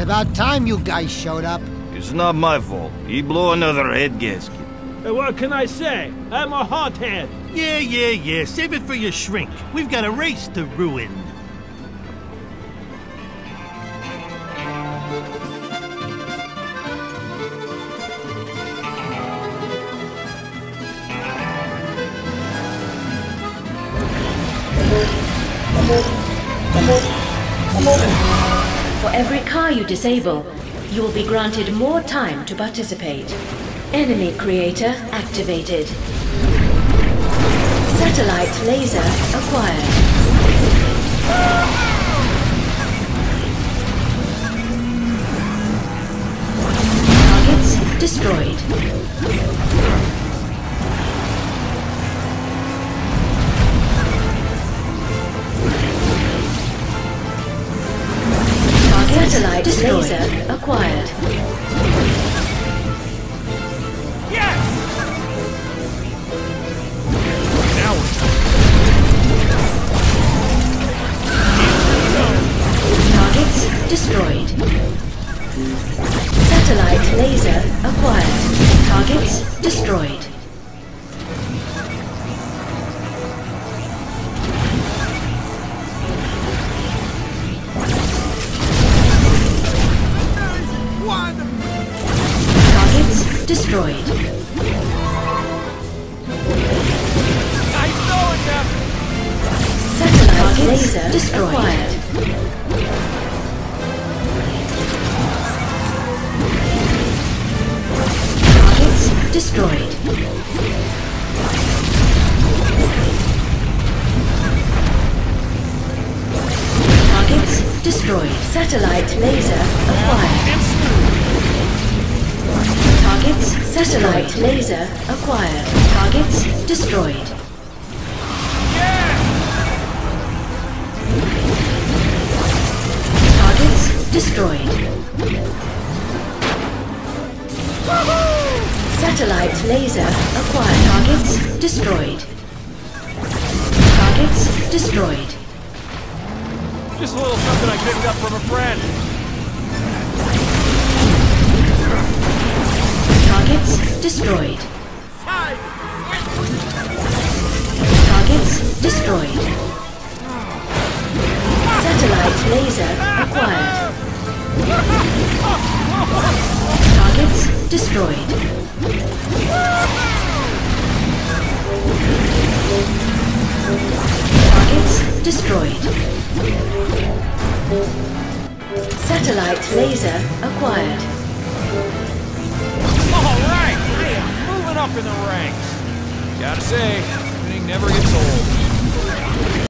about time you guys showed up. It's not my fault. He blew another head gasket. Uh, What can I say? I'm a hothead. Yeah, yeah, yeah. Save it for your shrink. We've got a race to ruin. For every car you disable, you will be granted more time to participate. Enemy creator activated. Satellite laser acquired. Destroyed. Acquired. Targets destroyed. Satellite laser acquired. Targets destroyed. Destroyed. Satellite laser destroyed. Targets destroyed. Targets destroyed. Satellite laser acquired. Targets satellite laser acquired. Targets destroyed. Targets destroyed. Satellite laser acquired. Targets destroyed. Targets destroyed. Just a little something I picked up from a friend. Targets destroyed. Targets destroyed. Satellite laser acquired. Targets destroyed. Targets destroyed. Satellite laser acquired in the ranks. Gotta say, winning never gets old.